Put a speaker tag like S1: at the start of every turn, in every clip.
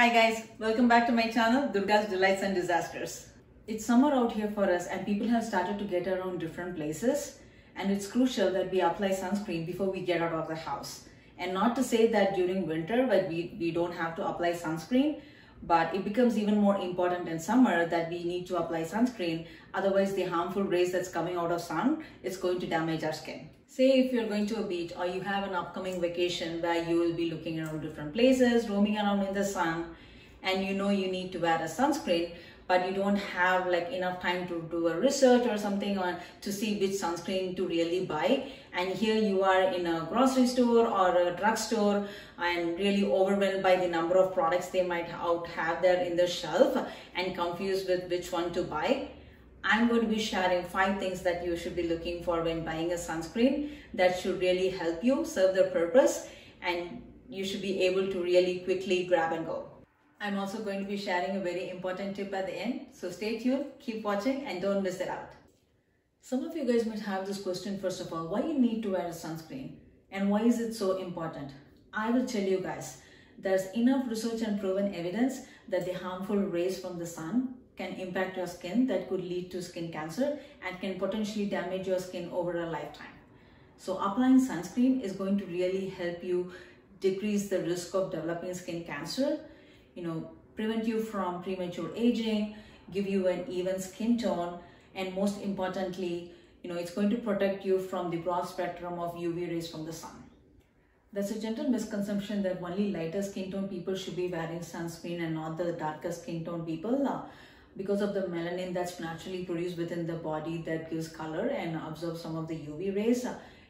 S1: Hi guys, welcome back to my channel Durga's Delights and Disasters. It's summer out here for us and people have started to get around different places and it's crucial that we apply sunscreen before we get out of the house. And not to say that during winter but we, we don't have to apply sunscreen, but it becomes even more important in summer that we need to apply sunscreen otherwise the harmful rays that's coming out of sun is going to damage our skin say if you're going to a beach or you have an upcoming vacation where you will be looking around different places roaming around in the sun and you know you need to wear a sunscreen but you don't have like enough time to do a research or something or to see which sunscreen to really buy and here you are in a grocery store or a drugstore and really overwhelmed by the number of products they might out have there in the shelf and confused with which one to buy I'm going to be sharing five things that you should be looking for when buying a sunscreen that should really help you serve their purpose and you should be able to really quickly grab and go. I'm also going to be sharing a very important tip at the end. So stay tuned, keep watching and don't miss it out. Some of you guys might have this question first of all, why you need to wear a sunscreen and why is it so important? I will tell you guys, there's enough research and proven evidence that the harmful rays from the sun can impact your skin that could lead to skin cancer and can potentially damage your skin over a lifetime. So applying sunscreen is going to really help you decrease the risk of developing skin cancer you know, prevent you from premature aging, give you an even skin tone, and most importantly, you know, it's going to protect you from the broad spectrum of UV rays from the sun. There's a gentle misconception that only lighter skin tone people should be wearing sunscreen and not the darker skin tone people uh, because of the melanin that's naturally produced within the body that gives color and absorbs some of the UV rays.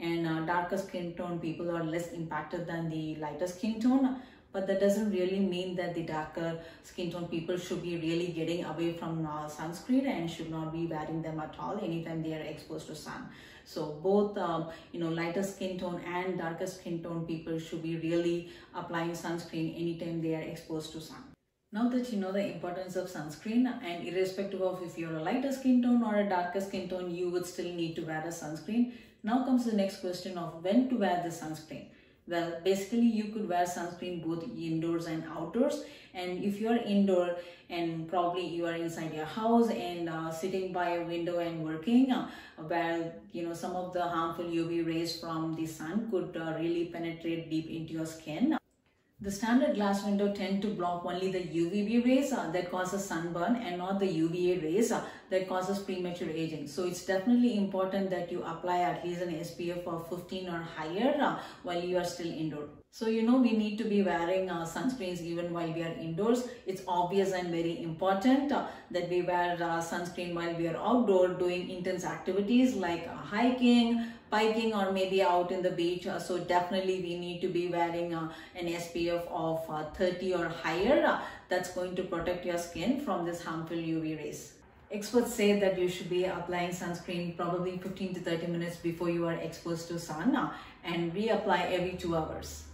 S1: And uh, darker skin tone people are less impacted than the lighter skin tone. But that doesn't really mean that the darker skin tone people should be really getting away from uh, sunscreen and should not be wearing them at all anytime they are exposed to sun. So both um, you know lighter skin tone and darker skin tone people should be really applying sunscreen anytime they are exposed to sun now that you know the importance of sunscreen and irrespective of if you're a lighter skin tone or a darker skin tone you would still need to wear a sunscreen. Now comes the next question of when to wear the sunscreen. Well basically you could wear sunscreen both indoors and outdoors. And if you are indoor and probably you are inside your house and uh, sitting by a window and working uh, where you know some of the harmful uv rays from the sun could uh, really penetrate deep into your skin the standard glass window tend to block only the UVB rays uh, that causes sunburn and not the UVA rays uh, that causes premature aging. So it's definitely important that you apply at least an SPF of 15 or higher uh, while you are still indoor. So you know we need to be wearing uh, sunscreens even while we are indoors. It's obvious and very important uh, that we wear uh, sunscreen while we are outdoor doing intense activities like hiking, biking or maybe out in the beach. Uh, so definitely we need to be wearing uh, an SPF of uh, 30 or higher. That's going to protect your skin from this harmful UV rays. Experts say that you should be applying sunscreen probably 15 to 30 minutes before you are exposed to sun and reapply every two hours.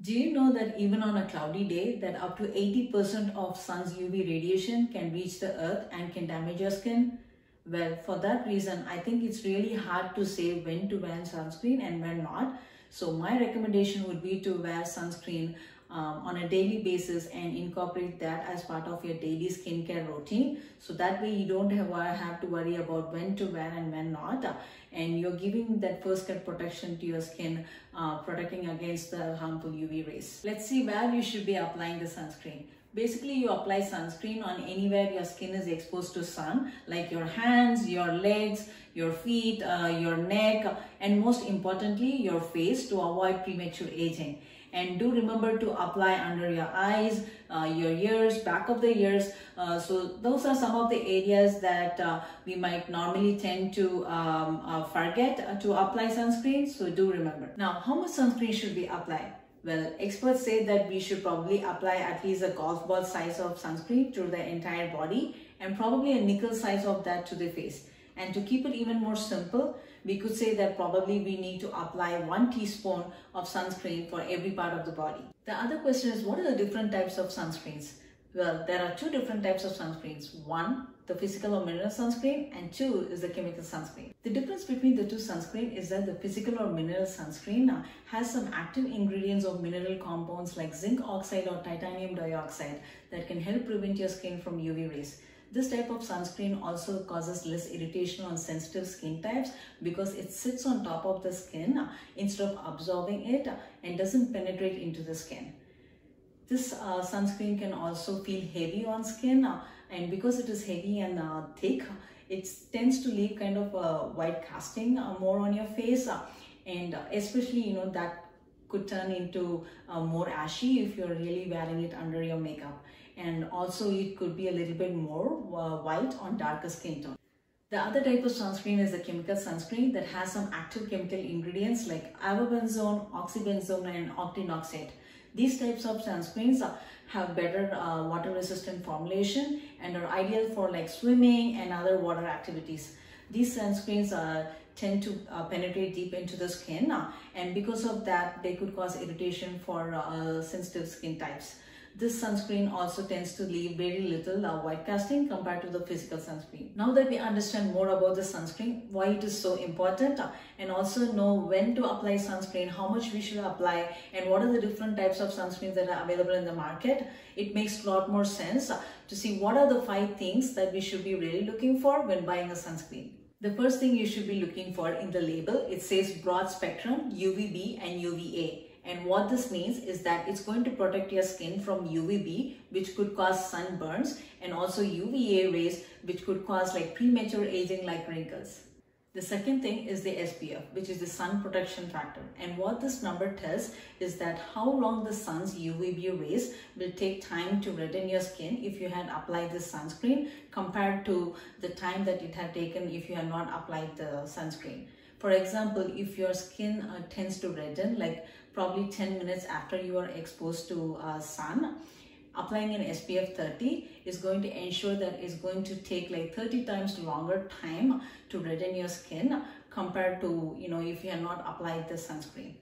S1: Do you know that even on a cloudy day that up to 80% of sun's UV radiation can reach the earth and can damage your skin? Well, for that reason, I think it's really hard to say when to wear sunscreen and when not. So my recommendation would be to wear sunscreen um, on a daily basis and incorporate that as part of your daily skincare routine. So that way you don't have, have to worry about when to wear and when not. And you're giving that first cut protection to your skin, uh, protecting against the harmful UV rays. Let's see where you should be applying the sunscreen. Basically, you apply sunscreen on anywhere your skin is exposed to sun, like your hands, your legs, your feet, uh, your neck, and most importantly, your face to avoid premature aging. And do remember to apply under your eyes, uh, your ears, back of the ears. Uh, so those are some of the areas that uh, we might normally tend to um, uh, forget to apply sunscreen. So do remember. Now, how much sunscreen should be apply? Well, experts say that we should probably apply at least a golf ball size of sunscreen to the entire body and probably a nickel size of that to the face. And to keep it even more simple, we could say that probably we need to apply one teaspoon of sunscreen for every part of the body. The other question is what are the different types of sunscreens? Well, there are two different types of sunscreens. One, the physical or mineral sunscreen and two is the chemical sunscreen. The difference between the two sunscreen is that the physical or mineral sunscreen uh, has some active ingredients of mineral compounds like zinc oxide or titanium dioxide that can help prevent your skin from UV rays. This type of sunscreen also causes less irritation on sensitive skin types because it sits on top of the skin uh, instead of absorbing it uh, and doesn't penetrate into the skin. This uh, sunscreen can also feel heavy on skin uh, and because it is heavy and uh, thick, it tends to leave kind of a white casting uh, more on your face uh, and especially you know that could turn into uh, more ashy if you're really wearing it under your makeup and also it could be a little bit more white on darker skin tone. The other type of sunscreen is the chemical sunscreen that has some active chemical ingredients like avobenzone, oxybenzone and octinoxate. These types of sunscreens have better uh, water resistant formulation and are ideal for like swimming and other water activities. These sunscreens uh, tend to uh, penetrate deep into the skin uh, and because of that they could cause irritation for uh, sensitive skin types. This sunscreen also tends to leave very little uh, white casting compared to the physical sunscreen. Now that we understand more about the sunscreen, why it is so important uh, and also know when to apply sunscreen, how much we should apply and what are the different types of sunscreens that are available in the market, it makes a lot more sense uh, to see what are the five things that we should be really looking for when buying a sunscreen. The first thing you should be looking for in the label, it says broad spectrum, UVB and UVA. And what this means is that it's going to protect your skin from UVB, which could cause sunburns, and also UVA rays, which could cause like premature aging like wrinkles. The second thing is the SPF, which is the sun protection factor. And what this number tells is that how long the sun's UVB rays will take time to redden your skin if you had applied the sunscreen compared to the time that it had taken if you had not applied the sunscreen. For example, if your skin uh, tends to redden, like probably 10 minutes after you are exposed to uh, sun applying an SPF 30 is going to ensure that it's going to take like 30 times longer time to redden your skin compared to you know if you have not applied the sunscreen.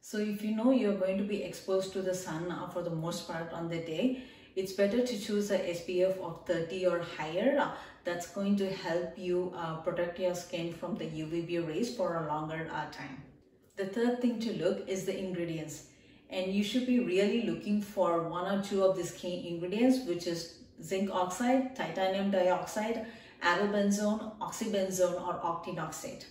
S1: So if you know you're going to be exposed to the sun uh, for the most part on the day, it's better to choose a SPF of 30 or higher uh, that's going to help you uh, protect your skin from the UVB rays for a longer uh, time. The third thing to look is the ingredients. And you should be really looking for one or two of these key ingredients, which is zinc oxide, titanium dioxide, avobenzone, oxybenzone, or octinoxate.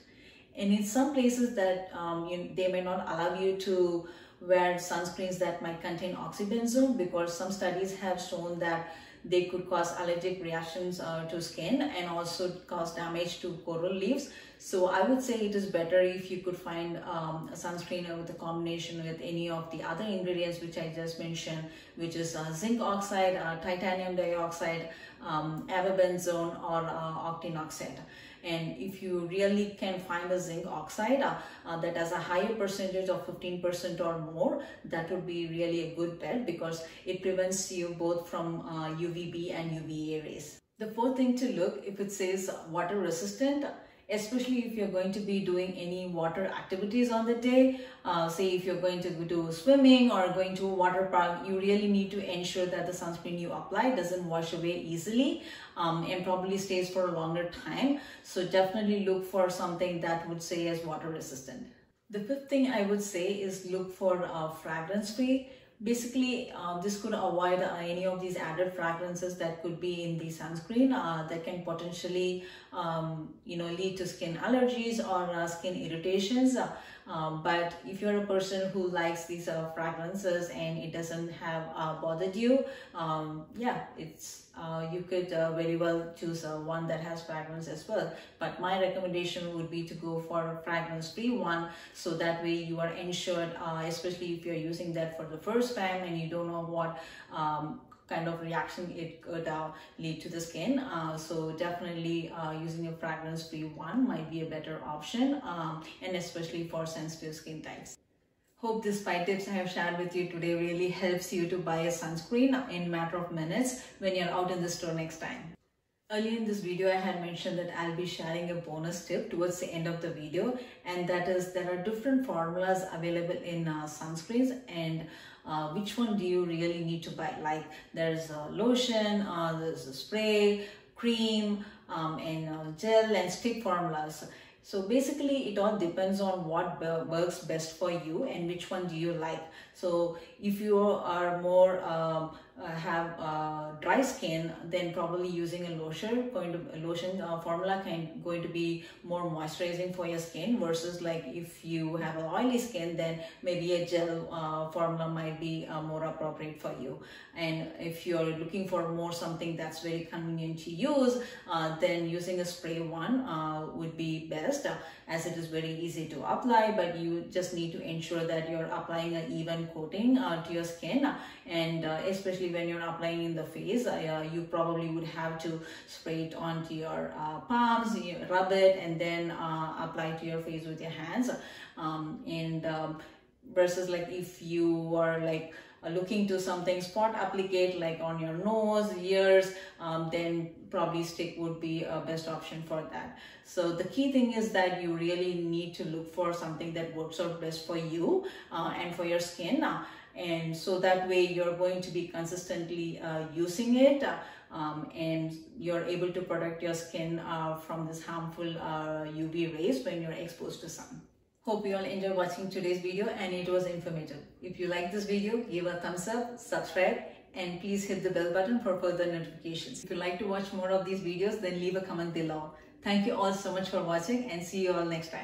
S1: And in some places that um, you, they may not allow you to wear sunscreens that might contain oxybenzone because some studies have shown that they could cause allergic reactions uh, to skin and also cause damage to coral reefs. So I would say it is better if you could find um, a sunscreen with a combination with any of the other ingredients which I just mentioned, which is uh, zinc oxide, uh, titanium dioxide, um, avobenzone or uh, octinoxate. And if you really can find a zinc oxide uh, uh, that has a higher percentage of 15% or more, that would be really a good bet because it prevents you both from uh, UVB and UVA rays. The fourth thing to look if it says water resistant, especially if you're going to be doing any water activities on the day. Uh, say if you're going to do swimming or going to a water park, you really need to ensure that the sunscreen you apply doesn't wash away easily um, and probably stays for a longer time. So definitely look for something that would say as water resistant. The fifth thing I would say is look for uh, fragrance free basically uh, this could avoid uh, any of these added fragrances that could be in the sunscreen uh, that can potentially um, you know lead to skin allergies or uh, skin irritations uh, um, but if you're a person who likes these uh, fragrances and it doesn't have bothered you um, yeah it's uh, you could uh, very well choose uh, one that has fragrance as well. But my recommendation would be to go for a fragrance free one so that way you are ensured, uh, especially if you're using that for the first time and you don't know what um, kind of reaction it could uh, lead to the skin. Uh, so definitely using a fragrance free one might be a better option um, and especially for sensitive skin types. Hope these 5 tips I have shared with you today really helps you to buy a sunscreen in matter of minutes when you're out in the store next time. Earlier in this video, I had mentioned that I'll be sharing a bonus tip towards the end of the video and that is there are different formulas available in uh, sunscreens and uh, which one do you really need to buy like there's a lotion, uh, there's a spray, cream um, and uh, gel and stick formulas. So basically it all depends on what works best for you and which one do you like. So if you are more um, uh, have uh, dry skin, then probably using a lotion, going to lotion uh, formula can going to be more moisturizing for your skin versus like if you have an oily skin, then maybe a gel uh, formula might be uh, more appropriate for you. And if you're looking for more something that's very convenient to use, uh, then using a spray one would be best as it is very easy to apply, but you just need to ensure that you're applying an even coating to your skin and especially especially when you're applying in the face uh, you probably would have to spray it onto your uh, palms you rub it and then uh, apply to your face with your hands. Um, and um, versus like if you are like uh, looking to something spot applicate like on your nose ears um, then probably stick would be a best option for that. So the key thing is that you really need to look for something that works out best for you uh, and for your skin. Uh, and so that way you're going to be consistently uh, using it uh, um, and you're able to protect your skin uh, from this harmful UV uh, rays when you're exposed to sun. Hope you all enjoyed watching today's video and it was informative. If you like this video, give a thumbs up, subscribe and please hit the bell button for further notifications. If you'd like to watch more of these videos, then leave a comment below. Thank you all so much for watching and see you all next time.